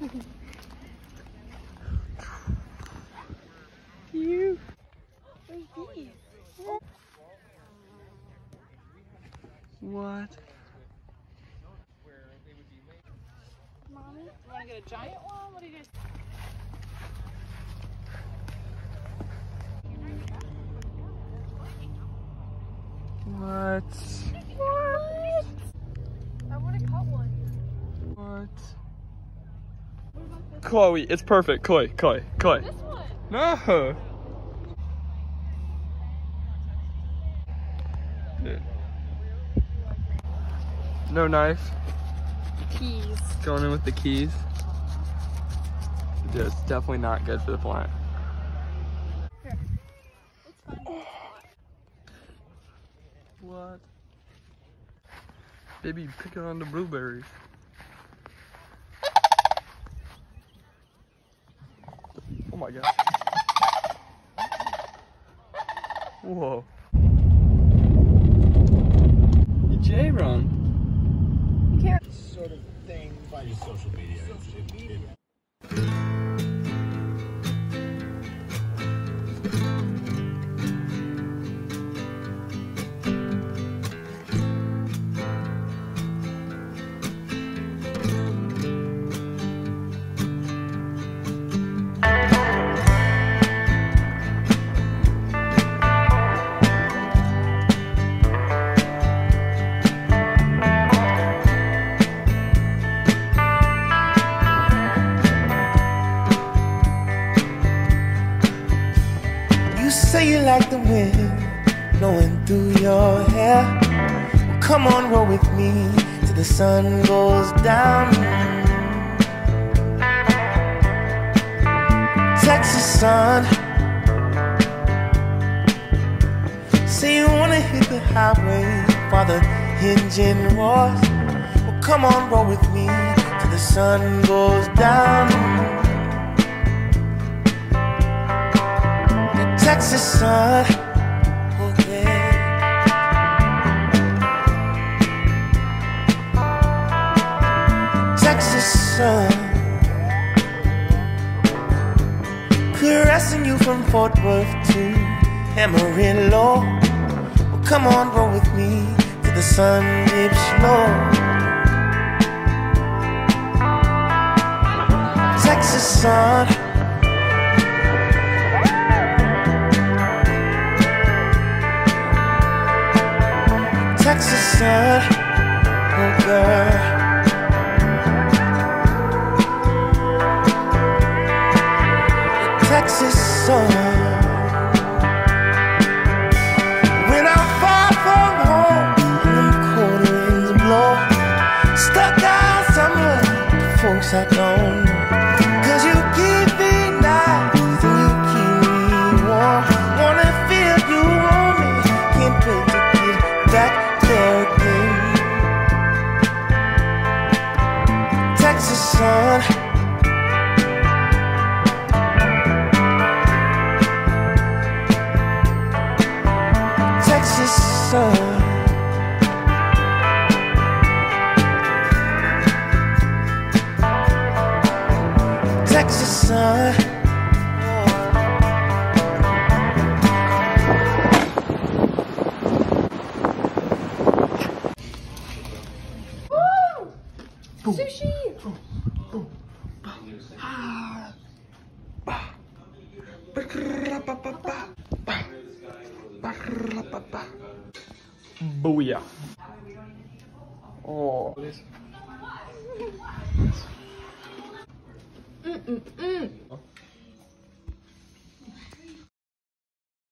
you. What? Mommy, you want to get a giant one? What do you guys? What? What? I want to cut one. What? Chloe, it's perfect. Chloe, Chloe, Chloe. This one. No. No knife. Keys. Going in with the keys. Yeah, it's definitely not good for the plant. What? Baby, picking on the blueberries. Oh my god. Whoa. J-Run. sort of thing by social media. It- it- like the wind blowing through your hair. Well, come on, roll with me till the sun goes down. Texas sun. Say you wanna hit the highway while the engine roars. Well, come on, roll with me till the sun goes down. Texas sun. Oh. Texas sun. Caressing you from Fort Worth to Amarillo. Well, come on, roll with me till the sun dips low. Texas sun. Texas sun, oh girl. Texas sun. When I'm far from home, and them cold winds blow, stuck out somewhere, folks I know. Sushi. Boom. Booyah. Oh. Mm mm mm.